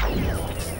Yeah.